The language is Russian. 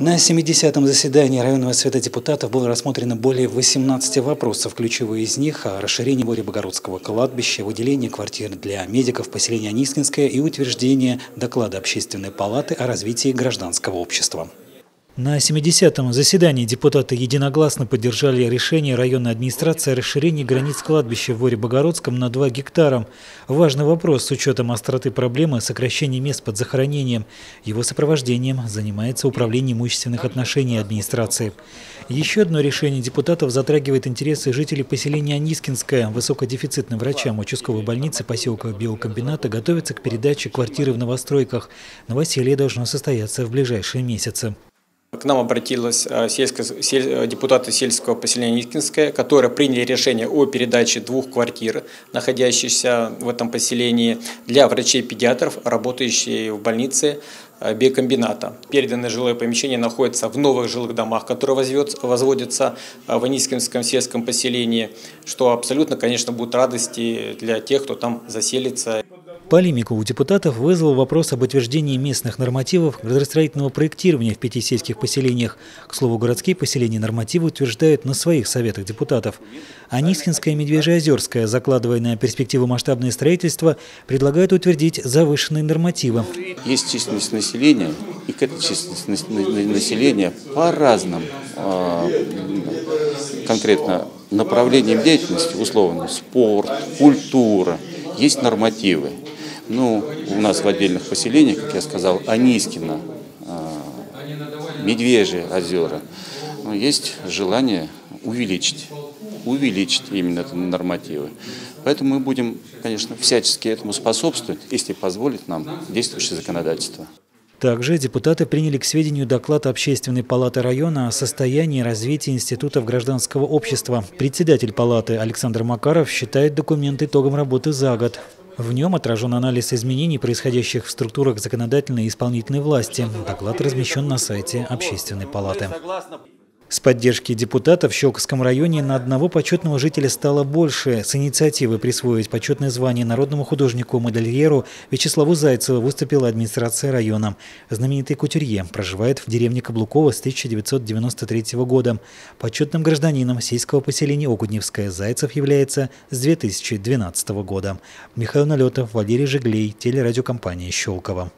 На 70-м заседании районного совета депутатов было рассмотрено более 18 вопросов. Ключевые из них – о расширении Боря-Богородского кладбища, выделении квартир для медиков поселения Анискинское и утверждение доклада Общественной палаты о развитии гражданского общества. На 70-м заседании депутаты единогласно поддержали решение районной администрации о расширении границ кладбища в Воре-Богородском на 2 гектара. Важный вопрос с учетом остроты проблемы сокращения мест под захоронением. Его сопровождением занимается Управление имущественных отношений администрации. Еще одно решение депутатов затрагивает интересы жителей поселения Анискинское. Высокодефицитным врачам участковой больницы поселка Биокомбината готовится к передаче квартиры в новостройках. Новоселье должно состояться в ближайшие месяцы. К нам обратилась э, сельско, сель, э, депутаты сельского поселения Искинское, которые приняли решение о передаче двух квартир, находящихся в этом поселении, для врачей-педиатров, работающих в больнице э, биокомбината. Переданное жилое помещение находится в новых жилых домах, которые возводятся в Анискинском сельском поселении, что абсолютно, конечно, будет радости для тех, кто там заселится. Полемику у депутатов вызвал вопрос об утверждении местных нормативов градостроительного проектирования в пяти сельских поселениях. К слову, городские поселения нормативы утверждают на своих советах депутатов. А Нискинская и Медвежьеозерская, закладывая на перспективу масштабное строительство, предлагают утвердить завышенные нормативы. Есть численность населения, и к этой численности населения по разным а, конкретно направлениям деятельности, условно, спорт, культура, есть нормативы. Ну, у нас в отдельных поселениях, как я сказал, Анискино, а, Медвежье озера, есть желание увеличить, увеличить именно это нормативы. Поэтому мы будем, конечно, всячески этому способствовать, если позволит нам действующее законодательство. Также депутаты приняли к сведению доклад Общественной палаты района о состоянии развития институтов гражданского общества. Председатель палаты Александр Макаров считает документ итогом работы за год. В нем отражен анализ изменений, происходящих в структурах законодательной и исполнительной власти. Доклад размещен на сайте Общественной палаты. С поддержки депутатов в Щелковском районе на одного почетного жителя стало больше. С инициативы присвоить почетное звание народному художнику-модельеру Вячеславу Зайцеву выступила администрация района. Знаменитый кутюрье проживает в деревне Каблукова с 1993 года. Почетным гражданином сельского поселения Окудневское Зайцев является с 2012 года. Михаил Налетов, Валерий Жиглей, телерадиокомпания «Щелково».